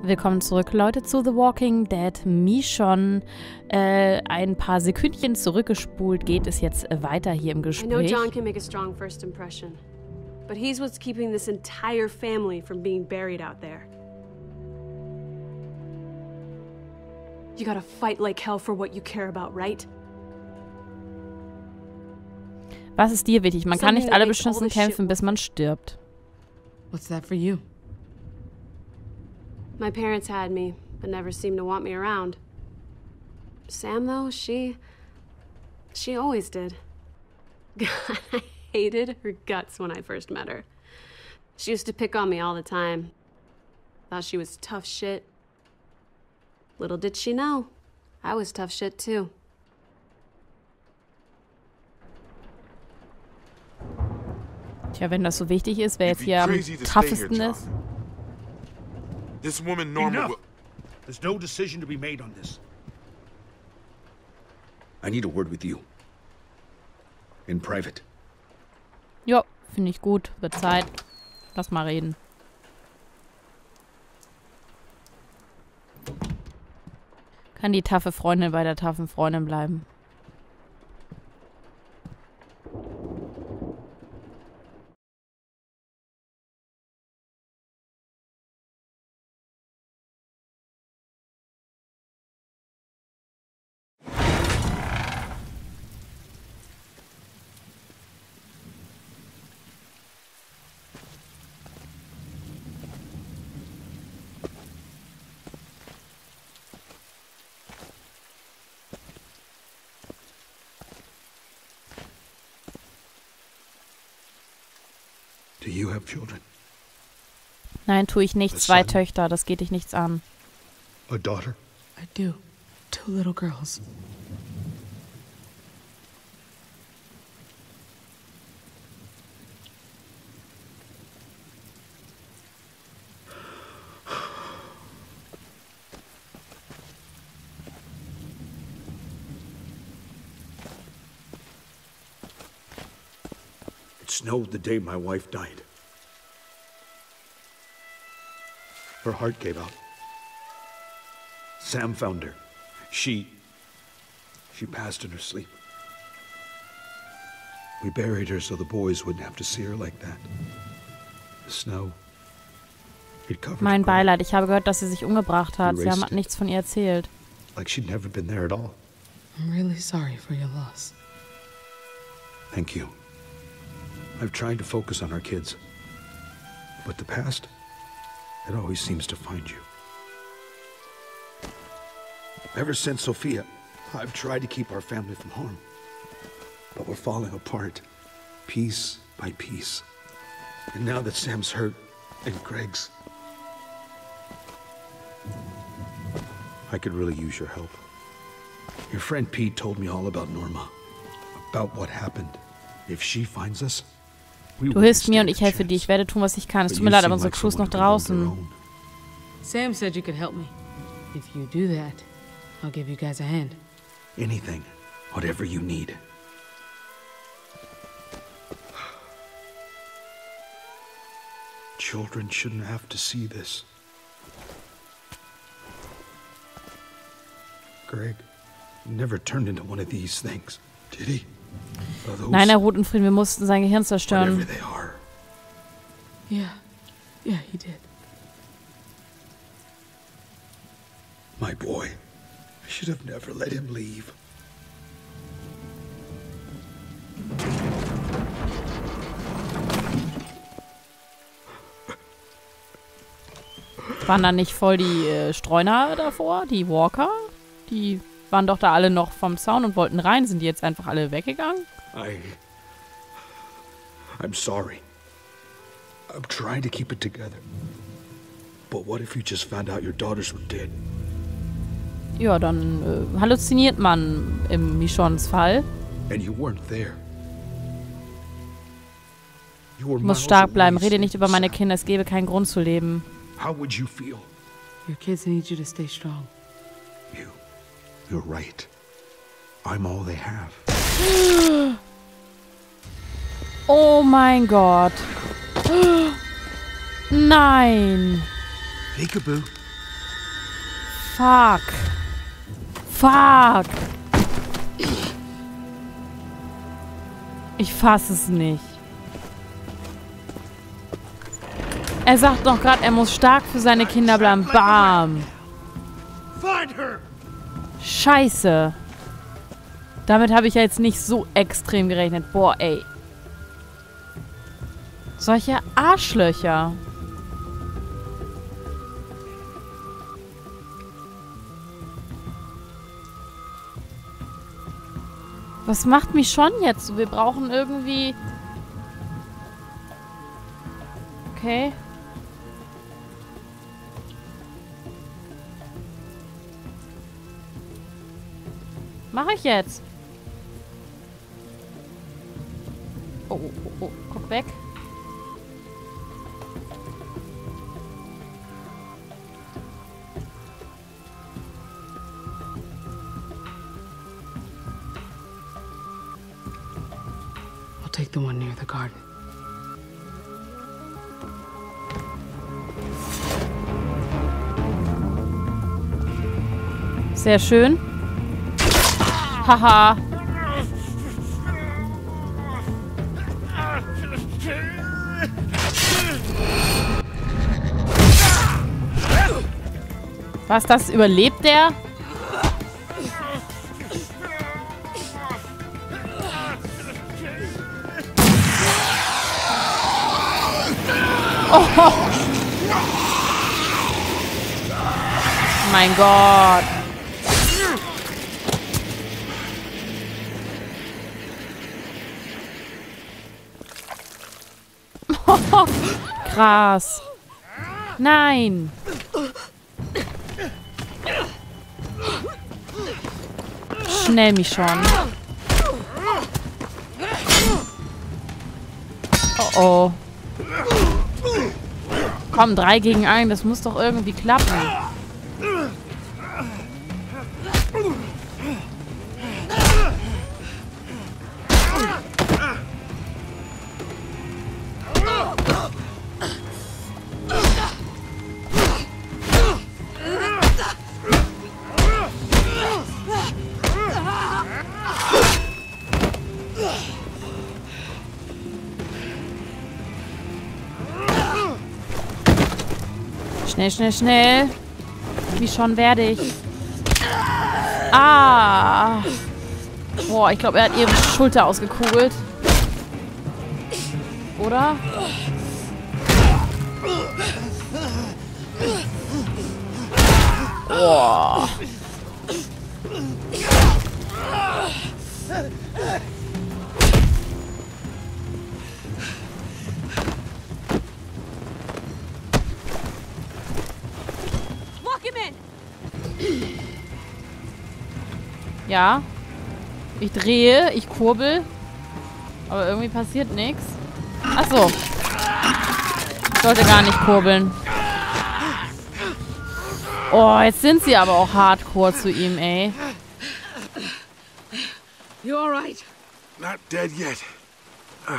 Willkommen zurück, Leute, zu The Walking Dead. Michonne, äh, ein paar Sekündchen zurückgespult, geht es jetzt weiter hier im I know Gespräch. John can make a strong first impression, but he's what's keeping this entire family from being buried out there. You gotta fight like hell for what you care about, right? Was ist dir wichtig? Man kann nicht alle beschissen kämpfen, bis man stirbt. What's that for you? My parents had me, but never seemed to want me around. Sam, though, she. she always did. God, I hated her guts when I first met her. She used to pick on me all the time. Thought she was tough shit. Little did she know, I was tough shit too. Tja, wenn das so wichtig ist, wer You'd jetzt hier am crazy to stay here, toughesten ist. This woman Norma Enough. will. There's no decision to be made on this. I need a word with you. In private. Jo, finde ich gut. Wird Zeit. Lass mal reden. Kann die taffe Freundin bei der taffen Freundin bleiben. Do you have children? Nein, tue ich nicht. Zwei? Töchter, das geht dich nichts an. A daughter? I do. Two little girls. Snowed the day my wife died. Her heart gave out. Sam found her. She. She passed in her sleep. We buried her so the boys wouldn't have to see her like that. The snow. It covered Mein her Beileid. Ich habe gehört, dass sie sich umgebracht hat. Sie haben Erased nichts von ihr erzählt. like she'd never been there at all. I'm really sorry for your loss. Thank you. I've tried to focus on our kids. But the past, it always seems to find you. Ever since Sophia, I've tried to keep our family from harm. But we're falling apart, piece by piece. And now that Sam's hurt, and Greg's. I could really use your help. Your friend Pete told me all about Norma. About what happened. If she finds us, Du hilfst mir und ich helfe dir. Ich werde tun, was ich kann. Es tut mir leid, aber unsere Crew ist noch draußen. Sam said you could help me. If you do that, I'll give you guys a hand. Anything, whatever you need. Children shouldn't have to see this. Greg never turned into one of these things, did he? Those Nein, er ruht in Frieden. Wir mussten sein Gehirn zerstören. Yeah. Yeah, he did. My boy. I should have never let him leave. Waren da nicht voll die äh, Streuner davor? Die Walker? Die waren doch da alle noch vom Zaun und wollten rein. Sind die jetzt einfach alle weggegangen? I. I'm sorry. I'm trying to keep it together. But what if you just found out your daughters were dead? Ja, dann äh, halluziniert man im Michons Fall. And you weren't there. You were Ich muss miles stark bleiben. Rede nicht über meine. Kinder. Es gäbe keinen Grund zu leben. How would you feel? Your kids need you to stay strong. You. You're right. I'm all they have. Oh mein Gott. Nein. Peekaboo. Fuck. Fuck. Ich fasse es nicht. Er sagt doch gerade, er muss stark für seine Kinder bleiben. Bam. Find her! Scheiße. Damit habe ich ja jetzt nicht so extrem gerechnet. Boah, ey. Solche Arschlöcher. Was macht mich schon jetzt? Wir brauchen irgendwie... Okay. Mache ich jetzt. Oh, oh, oh, oh, guck weg. I'll take the one near the garden. Sehr schön. Haha. Was, das überlebt der? Oh. Mein Gott. Krass. Nein. Schnell mich schon. Oh oh. Komm, drei gegen einen, das muss doch irgendwie klappen. Schnell, schnell, schnell. Wie schon werde ich. Ah. Boah, ich glaube, er hat ihre Schulter ausgekugelt. Oder? Boah. Ja. Ich drehe, ich kurbel. Aber irgendwie passiert nichts. Achso. Ich sollte gar nicht kurbeln. Oh, jetzt sind sie aber auch hardcore zu ihm, ey. You all right? Not dead yet. Uh,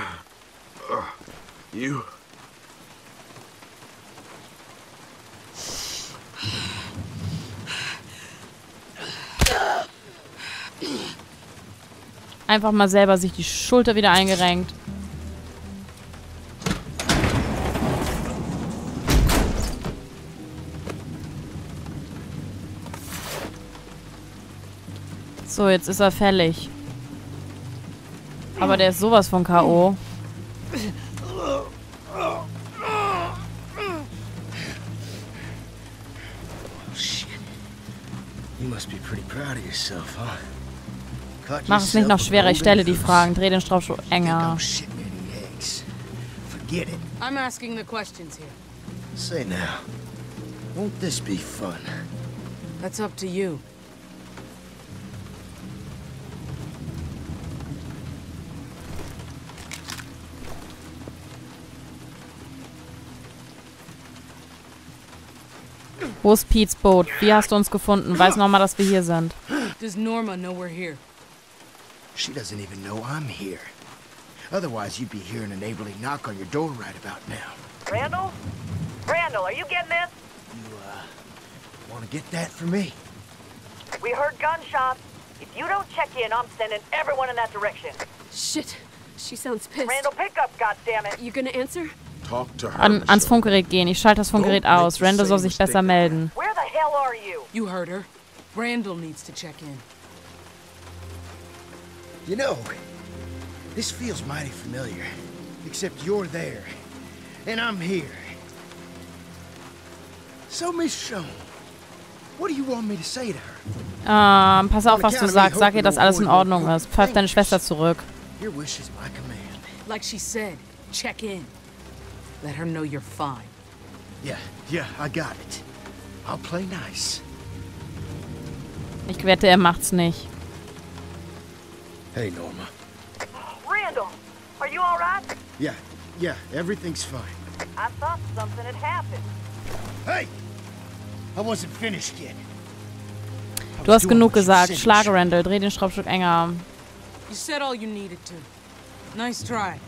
uh, you? Einfach mal selber sich die Schulter wieder eingerenkt. So, jetzt ist er fällig. Aber der ist sowas von K.O. You must be pretty proud of yourself, huh? Mach es nicht noch schwerer. Ich stelle die Fragen. Dreh den Strauchschuh Think enger. I'm asking the questions here. Say now, won't this be fun? That's up to you. Wo ist Pete's Boot? Wie hast du uns gefunden? Weiß nochmal, dass wir hier sind. Does Norma know we're here? She doesn't even know I'm here. Otherwise, you'd be hearing a neighborly knock on your door right about now. Randall? Randall, are you getting this? You, uh, want want to get that for me? We heard gunshots. If you don't check in, I'm sending everyone in that direction. Shit. She sounds pissed. Randall, pick up, goddammit. You gonna answer? Talk to her. An, ans Michonne. Funkgerät gehen. Ich schalte das Funkgerät aus. Randall soll sich besser melden. Where the hell are you? You heard her. Randall needs to check in. You know, this feels mighty familiar. Except you're there, and I'm here. So, Miss Michonne, what do you want me to say to her? Ähm, pass auf, was du sagst. Sag ihr, dass alles in Ordnung ist. Pfeif deine Schwester zurück. Your wish is my command. Like she said, check in. Let her know you're fine. Yeah, yeah, I got it. I'll play nice. Ich wette, er macht's nicht. Hey, Norma. Randall, are you all right? Yeah, yeah, everything's fine. I thought something had happened. Hey! I wasn't finished yet. Du hast genug gesagt. Schlage. Randall. Dreh den Schraubstock enger. You said all you needed to. Nice try.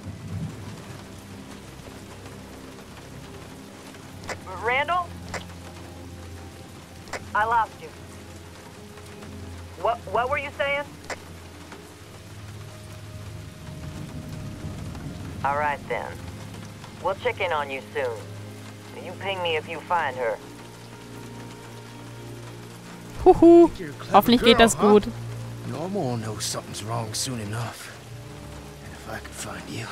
Check in on you soon. You ping me if you find her. Huhu. You're Hoffentlich geht das huh? gut. Norma will know something's wrong soon enough. And if I can find you,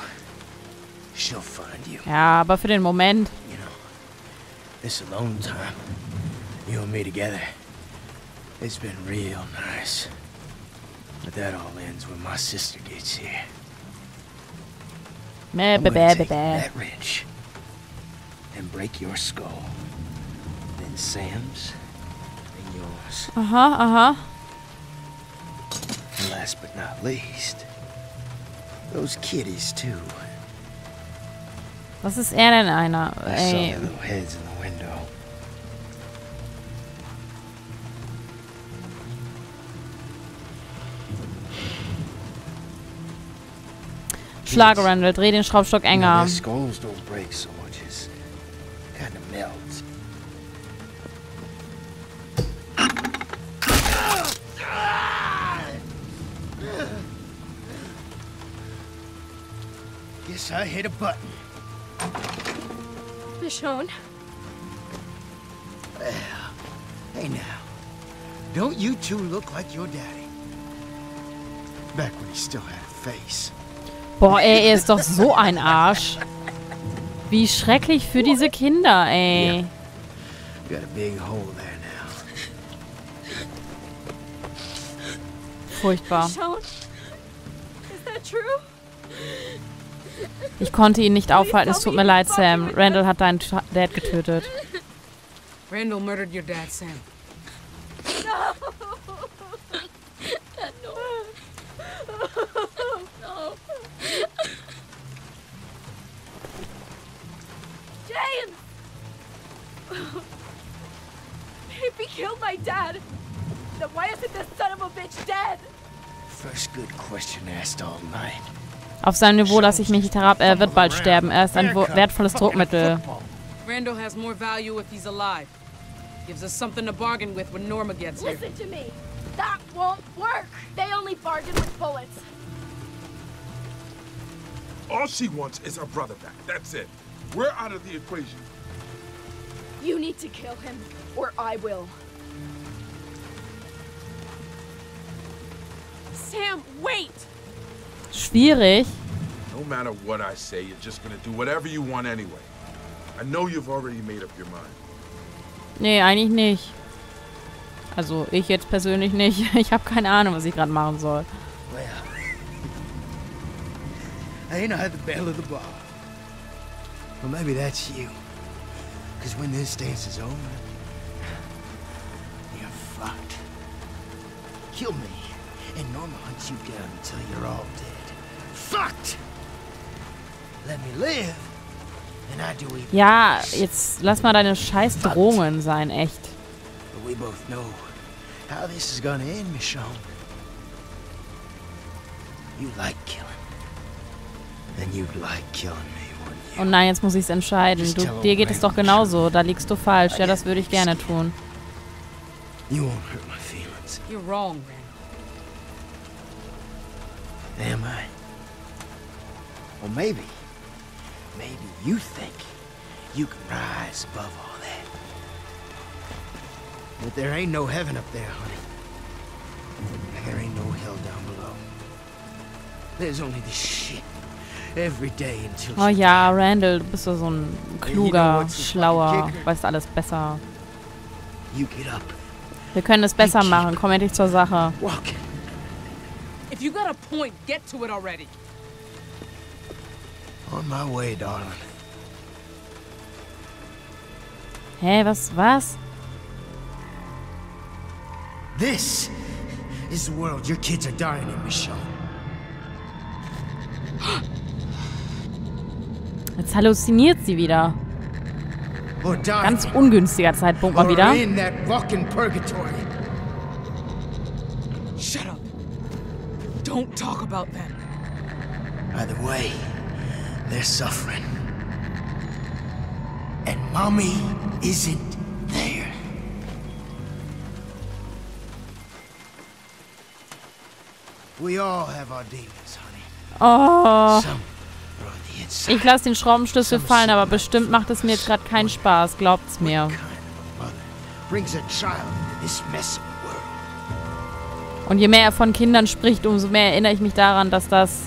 she'll find you. Ja, aber für den Moment. You know, this alone time, you and me together, it's been real nice. But that all ends when my sister gets here. Bäh, I'm gonna take that wrench and break your skull. Then Sam's and yours. Aha, aha. And last but not least, those kitties too. Was ist er denn einer? I saw Ey. their little heads in the window. Schlage Randall. Dreh den Schraubstock You know, enger. their skulls don't break so much as kind of melt. Guess I hit a button. Michonne? Hey now, don't you two look like your daddy? Back when he still had a face. Boah, ey, er ist doch so ein Arsch. Wie schrecklich für diese Kinder, ey. Furchtbar. Ich konnte ihn nicht aufhalten. Es tut mir leid, Sam. Randall hat deinen Dad getötet. Randall murdered your dad, Sam. Killed my dad, then why isn't this son of a bitch dead? First good question asked all night. Auf seinem Niveau lasse ich mich nicht herab. Er wird bald sterben. Er ist ein wo- wertvolles Druckmittel. Randall has more value if he's alive. Gives us something to bargain with when Norma gets here. Listen to me. That won't work. They only bargain with bullets. All she wants is her brother back. That's it. We're out of the equation. You need to kill him, or I will. Sam, wait! Schwierig. No matter what I say, you're just gonna do whatever you want anyway. I know you've already made up your mind. Nee, eigentlich nicht. Also, ich jetzt persönlich nicht. Ich habe keine Ahnung, was ich gerade machen soll. Well, ain't I the belle of the bar? Well, maybe that's you. Because when this dance is over, you're fucked. Kill me, and Norma hunts you down until you're all dead. Fucked! Let me live, and I do even Ja, jetzt lass mal deine scheiß Drohungen sein, echt. But we both know how this is gonna end, Michonne. You like killing. And you'd like killing me, you? Und nein, jetzt muss ich es entscheiden. Du, dir geht es doch genauso. Da liegst du falsch. Ja, das würde ich gerne tun. You won't hurt my feelings. You're wrong, Randall. Am I? Or maybe, maybe you think you can rise above all that. But there ain't no heaven up there, honey. And there ain't no hell down below. There's only this shit every day until ah Oh she ja, Randall, du bist doch so ein kluger, schlauer, weißt alles besser. You get up, Wir können es besser machen. Komm endlich zur Sache. walk. You got a point, get to it already. On my way, darling. Hä, was, was? This is the world your kids are dying in, Michonne. Jetzt halluziniert sie wieder. Ganz ungünstiger Zeitpunkt mal wieder. in that fucking purgatory. Don't talk about them. Either way, they're suffering. And mommy isn't there. We all have our demons, honey. Oh. Some. Ich lasse den Schraubenschlüssel fallen, aber bestimmt macht es mir jetzt gerade keinen Spaß. Glaubt's mir. Kind of mother brings a child into this mess. Und je mehr er von Kindern spricht, umso mehr erinnere ich mich daran, dass das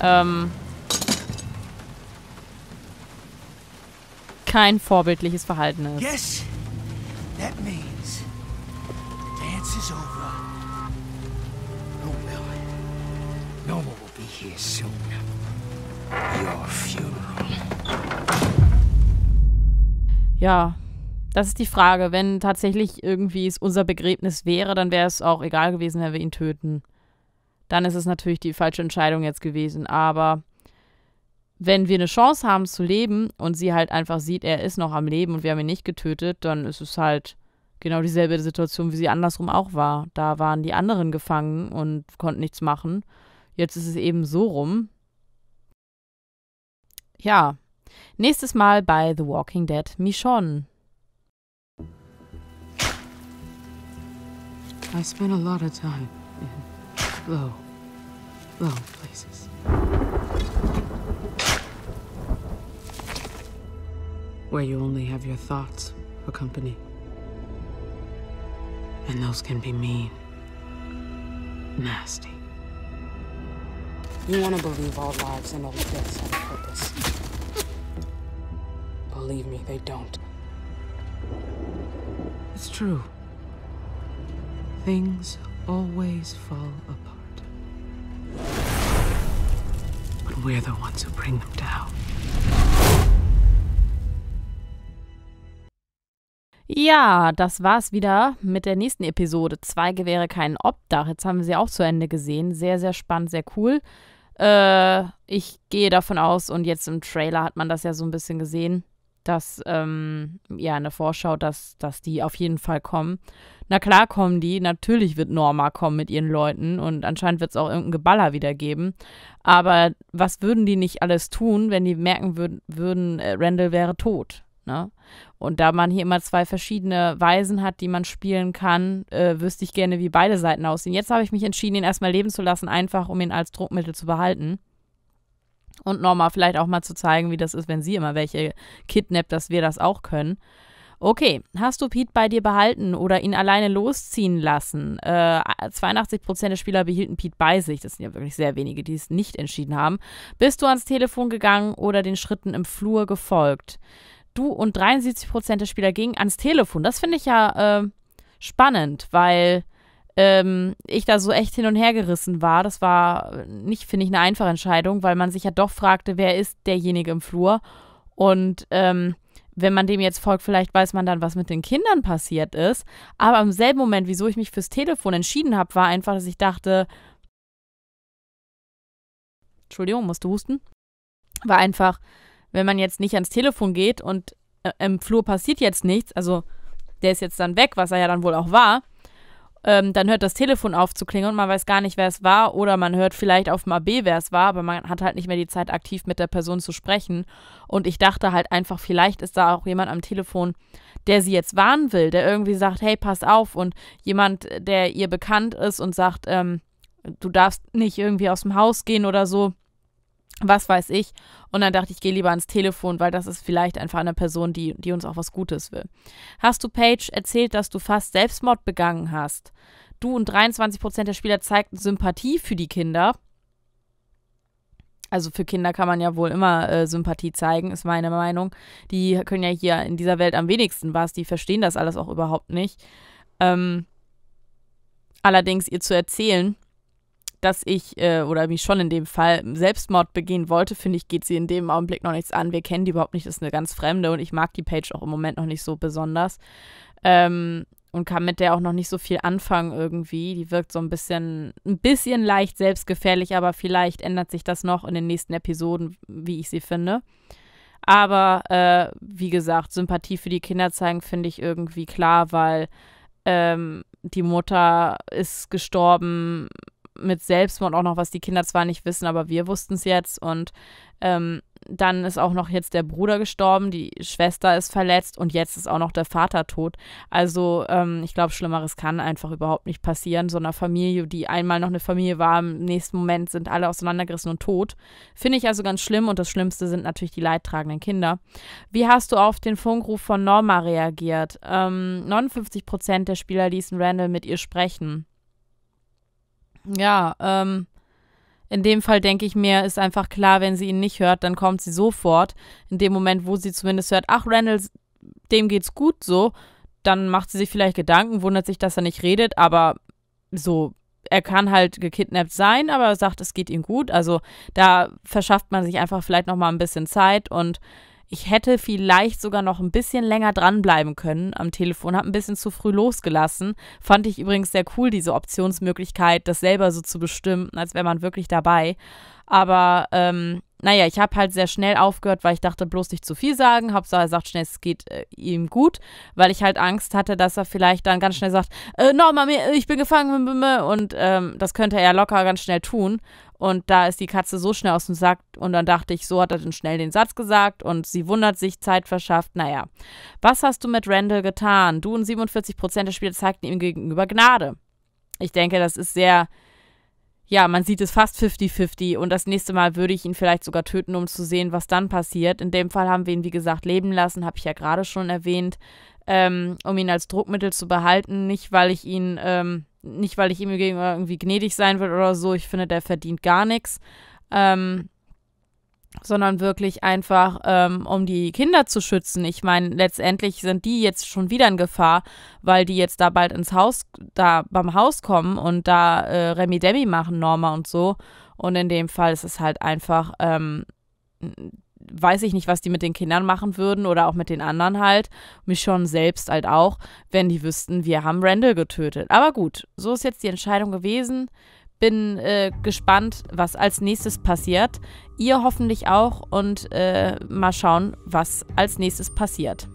ähm, kein vorbildliches Verhalten ist. Guess that means dance is over. Oh well. Norma will be here soon. Your funeral. Ja, das ist die Frage. Wenn tatsächlich irgendwie es unser Begräbnis wäre, dann wäre es auch egal gewesen, wenn wir ihn töten. Dann ist es natürlich die falsche Entscheidung jetzt gewesen. Aber wenn wir eine Chance haben zu leben und sie halt einfach sieht, er ist noch am Leben und wir haben ihn nicht getötet, dann ist es halt genau dieselbe Situation, wie sie andersrum auch war. Da waren die anderen gefangen und konnten nichts machen. Jetzt ist es eben so rum. Ja. Nächstes Mal bei The Walking Dead Michonne. I spent a lot of time in low, low places. Where you only have your thoughts for company. And those can be mean, nasty. You want to believe all lives and all deaths have a purpose. Believe me, they don't. It's true. Things always fall apart. But we're the ones who bring them down. Ja, das war's wieder mit der nächsten Episode. Zwei Gewehre, kein Obdach. Jetzt haben wir sie auch zu Ende gesehen. Sehr, sehr spannend, sehr cool. Äh, ich gehe davon aus, und jetzt im Trailer hat man das ja so ein bisschen gesehen, dass, ähm, ja, eine Vorschau, dass, dass die auf jeden Fall kommen. Na klar kommen die. Natürlich wird Norma kommen mit ihren Leuten und anscheinend wird es auch irgendein Geballer wieder geben. Aber was würden die nicht alles tun, wenn die merken würd, würden, äh, Randall wäre tot? Ne? Und da man hier immer zwei verschiedene Weisen hat, die man spielen kann, äh, wüsste ich gerne, wie beide Seiten aussehen. Jetzt habe ich mich entschieden, ihn erstmal leben zu lassen, einfach um ihn als Druckmittel zu behalten. Und Norma vielleicht auch mal zu zeigen, wie das ist, wenn sie immer welche kidnappt, dass wir das auch können. Okay, hast du Pete bei dir behalten oder ihn alleine losziehen lassen? Äh, 82% der Spieler behielten Pete bei sich. Das sind ja wirklich sehr wenige, die es nicht entschieden haben. Bist du ans Telefon gegangen oder den Schritten im Flur gefolgt? Du und 73% der Spieler gingen ans Telefon. Das finde ich ja äh, spannend, weil ähm, ich da so echt hin und her gerissen war. Das war nicht, finde ich, eine einfache Entscheidung, weil man sich ja doch fragte, wer ist derjenige im Flur? Und ähm, wenn man dem jetzt folgt, vielleicht weiß man dann, was mit den Kindern passiert ist. Aber im selben Moment, wieso ich mich fürs Telefon entschieden habe, war einfach, dass ich dachte, Entschuldigung, musste husten, war einfach, wenn man jetzt nicht ans Telefon geht und äh, im Flur passiert jetzt nichts, also der ist jetzt dann weg, was er ja dann wohl auch war, ähm, dann hört das Telefon auf zu klingeln und man weiß gar nicht, wer es war oder man hört vielleicht auf dem AB, wer es war, aber man hat halt nicht mehr die Zeit, aktiv mit der Person zu sprechen. Und ich dachte halt einfach, vielleicht ist da auch jemand am Telefon, der sie jetzt warnen will, der irgendwie sagt, hey, pass auf und jemand, der ihr bekannt ist und sagt, ähm, du darfst nicht irgendwie aus dem Haus gehen oder so, was weiß ich. Und dann dachte ich, ich gehe lieber ans Telefon, weil das ist vielleicht einfach eine Person, die, die uns auch was Gutes will. Hast du Paige erzählt, dass du fast Selbstmord begangen hast? Du und 23 Prozent der Spieler zeigten Sympathie für die Kinder. Also für Kinder kann man ja wohl immer äh, Sympathie zeigen, ist meine Meinung. Die können ja hier in dieser Welt am wenigsten was. Die verstehen das alles auch überhaupt nicht. Ähm, allerdings ihr zu erzählen, dass ich äh, oder mich schon in dem Fall Selbstmord begehen wollte, finde ich, geht sie in dem Augenblick noch nichts an. Wir kennen die überhaupt nicht, ist eine ganz Fremde und ich mag die Page auch im Moment noch nicht so besonders. Ähm, und kann mit der auch noch nicht so viel anfangen irgendwie. Die wirkt so ein bisschen, ein bisschen leicht selbstgefährlich, aber vielleicht ändert sich das noch in den nächsten Episoden, wie ich sie finde. Aber äh, wie gesagt, Sympathie für die Kinder zeigen finde ich irgendwie klar, weil ähm, die Mutter ist gestorben mit Selbstmord auch noch, was die Kinder zwar nicht wissen, aber wir wussten es jetzt. Und ähm, dann ist auch noch jetzt der Bruder gestorben, die Schwester ist verletzt und jetzt ist auch noch der Vater tot. Also ähm, ich glaube, Schlimmeres kann einfach überhaupt nicht passieren. So einer Familie, die einmal noch eine Familie war, im nächsten Moment sind alle auseinandergerissen und tot. Finde ich also ganz schlimm und das Schlimmste sind natürlich die leidtragenden Kinder. Wie hast du auf den Funkruf von Norma reagiert? Ähm, 59 Prozent der Spieler ließen Randall mit ihr sprechen. Ja, ähm, in dem Fall denke ich mir, ist einfach klar, wenn sie ihn nicht hört, dann kommt sie sofort. In dem Moment, wo sie zumindest hört, ach, Randall, dem geht's gut so, dann macht sie sich vielleicht Gedanken, wundert sich, dass er nicht redet, aber so, er kann halt gekidnappt sein, aber er sagt, es geht ihm gut. Also da verschafft man sich einfach vielleicht nochmal ein bisschen Zeit und ich hätte vielleicht sogar noch ein bisschen länger dranbleiben können am Telefon, habe ein bisschen zu früh losgelassen. Fand ich übrigens sehr cool, diese Optionsmöglichkeit, das selber so zu bestimmen, als wäre man wirklich dabei. Aber ähm, naja, ich habe halt sehr schnell aufgehört, weil ich dachte, bloß nicht zu viel sagen. Hauptsache, er sagt schnell, es geht äh, ihm gut, weil ich halt Angst hatte, dass er vielleicht dann ganz schnell sagt, äh, Norma, ich bin gefangen und ähm, das könnte er locker ganz schnell tun. Und da ist die Katze so schnell aus dem Sack und dann dachte ich, so hat er dann schnell den Satz gesagt und sie wundert sich, Zeit verschafft. Naja, was hast du mit Randall getan? Du und 47 Prozent der Spieler zeigten ihm gegenüber Gnade. Ich denke, das ist sehr, ja, man sieht es fast 50-50 und das nächste Mal würde ich ihn vielleicht sogar töten, um zu sehen, was dann passiert. In dem Fall haben wir ihn, wie gesagt, leben lassen, habe ich ja gerade schon erwähnt, ähm, um ihn als Druckmittel zu behalten, nicht weil ich ihn, ähm, nicht, weil ich ihm gegenüber irgendwie gnädig sein will oder so. Ich finde, der verdient gar nichts. Ähm, sondern wirklich einfach, ähm, um die Kinder zu schützen. Ich meine, letztendlich sind die jetzt schon wieder in Gefahr, weil die jetzt da bald ins Haus, da beim Haus kommen und da äh, Remi Demi machen, Norma und so. Und in dem Fall ist es halt einfach, ähm, weiß ich nicht, was die mit den Kindern machen würden oder auch mit den anderen halt. Mich schon selbst halt auch, wenn die wüssten, wir haben Randall getötet. Aber gut, so ist jetzt die Entscheidung gewesen. Bin äh, gespannt, was als nächstes passiert. Ihr hoffentlich auch und äh, mal schauen, was als nächstes passiert.